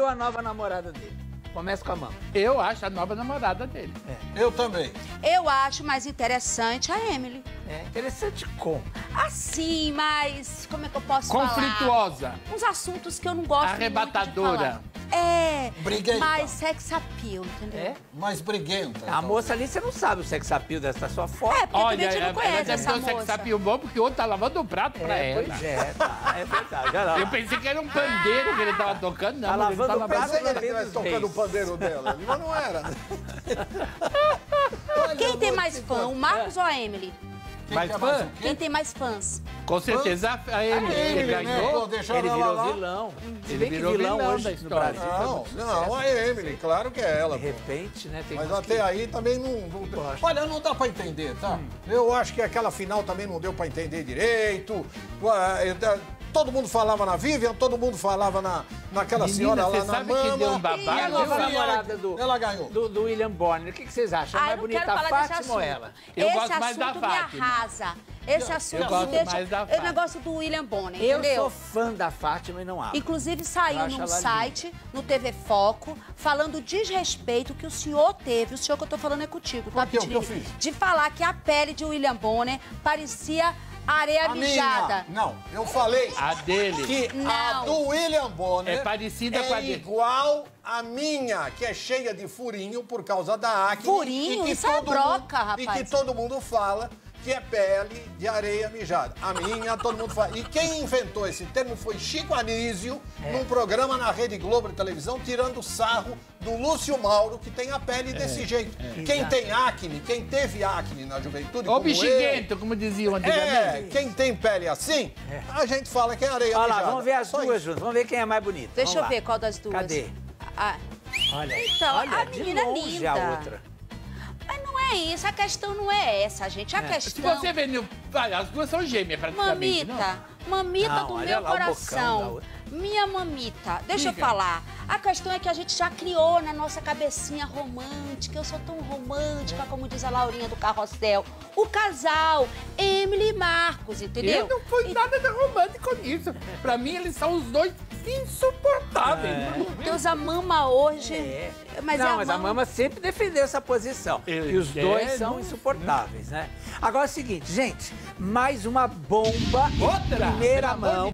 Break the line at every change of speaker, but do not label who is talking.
ou a nova namorada dele? Começa com a mão.
Eu acho a nova namorada dele.
Eu também.
Eu acho mais interessante a Emily.
É interessante como?
Assim, mas como é que eu posso falar?
Conflituosa.
Uns assuntos que eu não gosto
Arrebatadora.
É,
Briguenta.
mais sex appeal, entendeu?
É?
Mais briguenta.
A moça ali, você não sabe o sex appeal dessa sua foto.
É, porque
Olha,
a gente não
ela
conhece
deve
essa
ter um sex
moça.
appeal bom porque o outro tá lavando o prato pra
É,
ela.
pois é, tá, é verdade. Olha lá.
Eu pensei que era um pandeiro que ele tava tocando. Não,
Tá
mas ele
lavando
tá
o prato,
lavando
Pensei que ele tocando o pandeiro dela, mas não era.
Quem tem mais fã, o Marcos ou a Emily?
Quem
Mais fã?
Quem tem mais fãs?
Com certeza a Emily,
Emily,
ele
né?
ganhou.
Deixaram
Ele virou
lá.
vilão. Se
Ele virou
vilão,
vilão
hoje no. Brasil.
Não, não,
sucesso.
a Emily, claro que é ela.
De repente, né? Tem
Mas até
que-
aí também não, não-. Olha, não dá pra entender, tá? Eu acho que aquela final também não deu pra entender direito. É, é, Todo mundo falava na Vivian, todo mundo falava na, naquela
Menina,
senhora lá na mama.
que deu um
E a
babado?
nova
viu?
namorada
Ela-
do,
ela ganhou.
do, do William Bonner. O que, que vocês acham?
Ah,
mais bonita a Fátima ou ela?
Eu
Esse
gosto mais da
assunto me
Fátima.
arrasa. Esse assunto me deixa... É o negócio do William Bonner,
Eu
entendeu?
sou fã da Fátima e não amo.
Inclusive
Eu
saiu num site, no TV Foco, falando o desrespeito que o senhor teve. O senhor que eu tô falando é contigo, tá,
quê? O que eu fiz?
De falar que a pele de William Bonner parecia areia
A
mijada.
minha. Não, eu falei
A dele.
que a
Não.
do William Bonner
É parecida com a
é
dele.
igual a minha, que é cheia de furinho por causa da acne.
Furinho?
e que
Isso é broca,
mundo, E
rapaz.
que todo mundo fala que é pele de areia mijada. A minha, todo mundo fala. E quem inventou esse termo foi Chico Anísio,
É.
num programa na Rede Globo de televisão, tirando sarro do Lúcio Mauro, que tem a pele desse jeito. Quem
Exato.
tem acne, quem teve acne na juventude,
Ô
como eu,
bexiguento, como diziam
é,
antigamente.
quem tem pele assim, a gente fala que é areia
Olha lá,
mijada.
vamos ver as
Só
duas
isso.
juntas. Vamos ver quem é mais bonita.
Deixa eu
Vamos lá.
ver qual das duas.
Cadê?
Ah,
Olha,
Então,
olha,
a
de
menina é
longe
linda.
a outra.
Não é isso, a questão não é essa, gente. A
É.
Se
questão...
você vê, as duas são gêmeas praticamente.
Mamita, mamita
Não,
do meu
lá
coração. Minha mamita, deixa eu
Diga.
falar. A questão é que a gente já criou na nossa cabecinha romântica. Eu sou tão romântica, como diz a Laurinha do Carrossel. O casal, Emily e Marcos, entendeu?
Eu não foi
E-
nada de romântico nisso. Pra mim, eles são os dois insuportáveis.
Meu Deus, a mama hoje.
É.
Mas
não,
é a
mas a
mama-
Mama sempre defendeu essa posição.
Eu-
e os
é,
dois são
não-
insuportáveis, né? Agora é o seguinte, gente, mais uma bomba
Outra?
primeira mão.